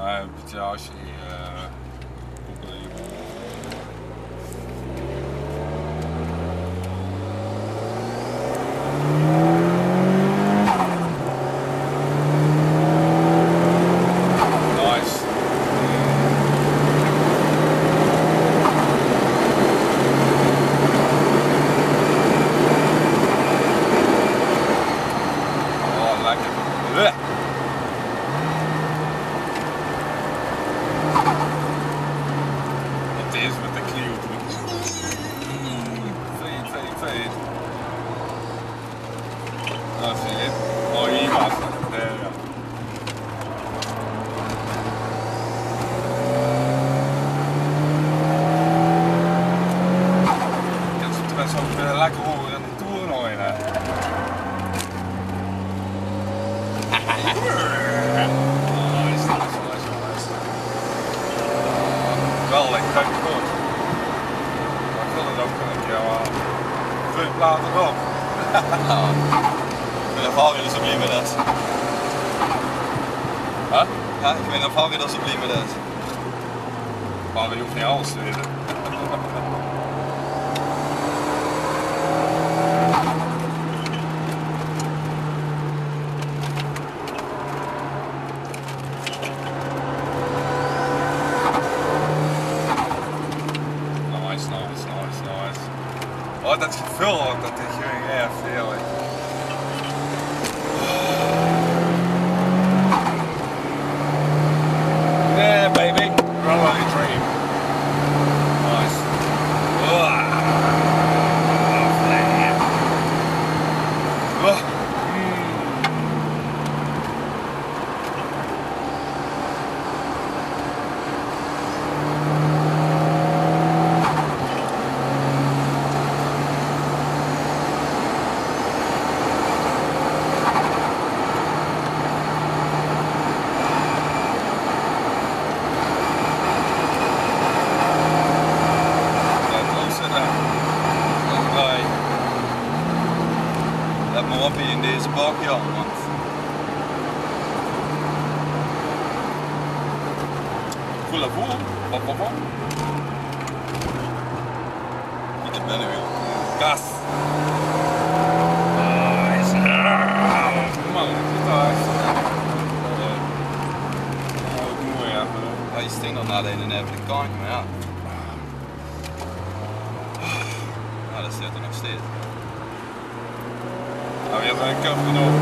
Nej, Bitiage i uh, Nice. Oh, lekker. Bleh. Het is met de Clio toen. Veet, veet, veet. Dat is het. Oh, hier was het. Daar, ja. Ja, het ziet er best ook eh, lekker horen in de toeren hoor. Hè. Nice, nice, nice, nice. Wel lekker uit boot. Maar ik wil het ook een keer druk later op. Ik ben ervaring dat ze blij met dat. Huh? Ja, ik ben ervaring dat ze blij met dat. Maar je hoeft niet alles te weten. Oh, dat gevul, dat is gewoon echt heerlijk. Yeah, baby. Runaway dream. Nice. Uah. Lovely. Uah. Mm. Ja, het zitten. Bij. Let maar op in bak, ja, Voel dat voel. Pop, pop, pop. het. Gas. Nice. Ah, Man, het is daar echt. Oh, mooi, ja. Dat zit er nog steeds. Nou, je hebt een kap genomen.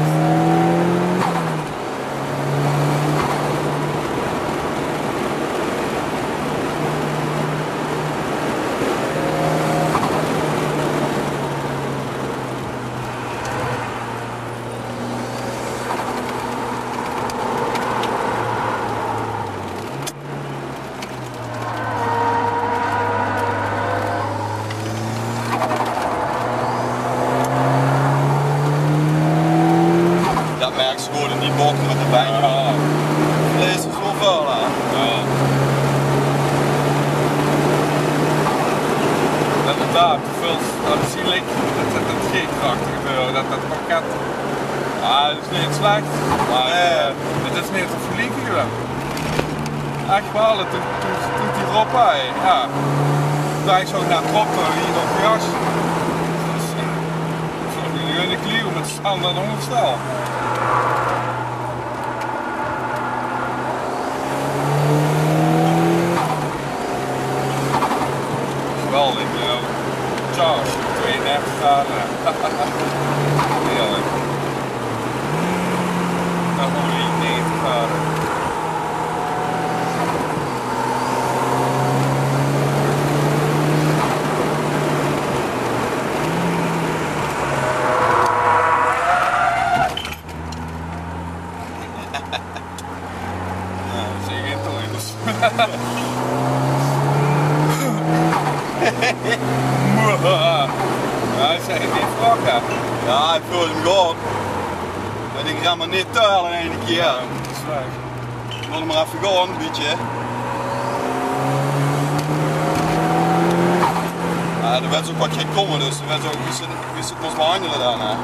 Dat merk ze gewoon in die bocht met de bijtje. Ja. Vlees is zo vuil, hè. Ja. Dat het daar te veel, dat is zielig, dat dat dat G-krachten gebeuren, dat dat pakket. Dat is niet slecht, maar eh, het is niet te gewoon. Echt het doet, doet, doet die bij, ja. Daar zo naar proppen hier op je jas. Dus, in de Clio met standaard onderstel. ik die vlak heb. Ja, ik voel hem gewoon. En ik ram er niet tuilen in één keer. Dat is waar. Ik wil hem maar even gaan, een beetje. Ja, er werd ook wat geen komen, dus er werd ook, wist het, wist handelen moest behandelen daarna.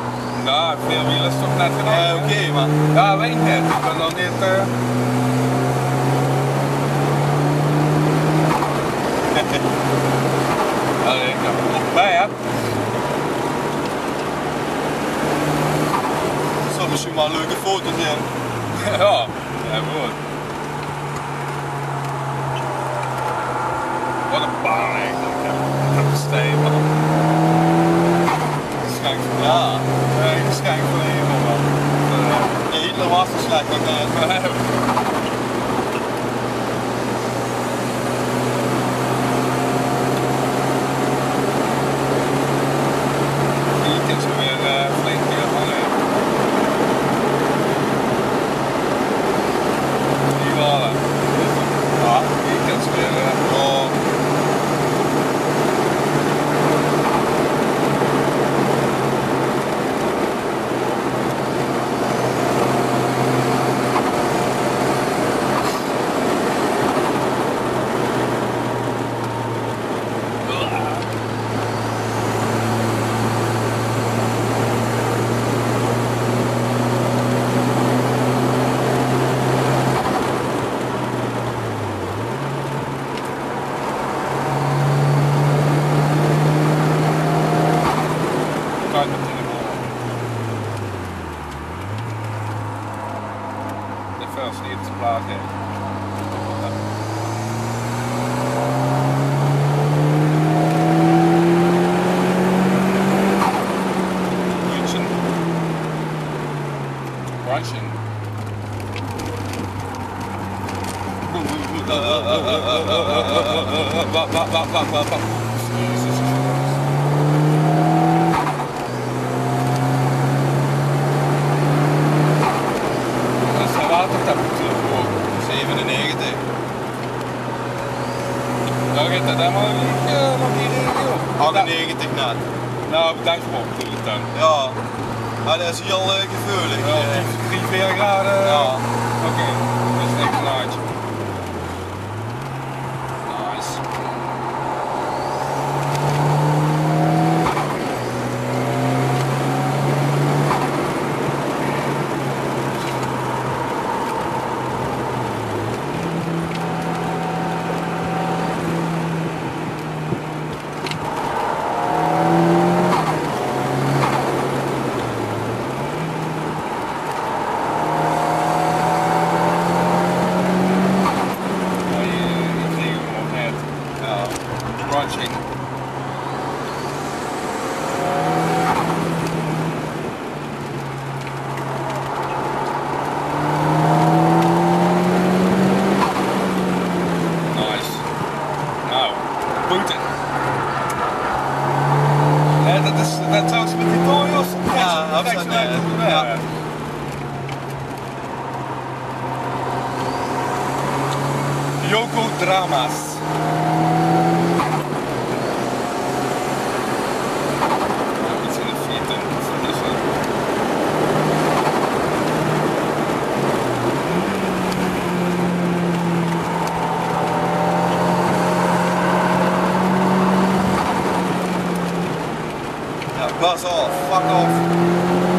Ja, veel wielen is toch net gedaan. Ja, oké, okay, maar... Ja, weet net. Ik ben dan niet... Uh... ja, ik heb er bij, hè. Misschien wel een leuke foto zijn. ja, ja goed. Wat een baan eigenlijk. hè. Dat is steen, man. Geschenk van Ja. Geschenk van de hemel. Eh, Nee, Hitler was slecht first aid supplies there. Russian. Regio. 98 net. Nou, bedankt voor natuurlijk dan. Ja. Maar dat is hier al uh, gevoelig. Ja, eh. 3, 4 graden. Ja. Oké, dat is niks naadje. Nice. Ja, je, je kreeg hem nog net. Ja. Crunching. Nice. Nou, punten. Ja, dat is net zoals met die Torios. Ja, absoluut, ja. Ja. Yoko Drama's. off, fuck off.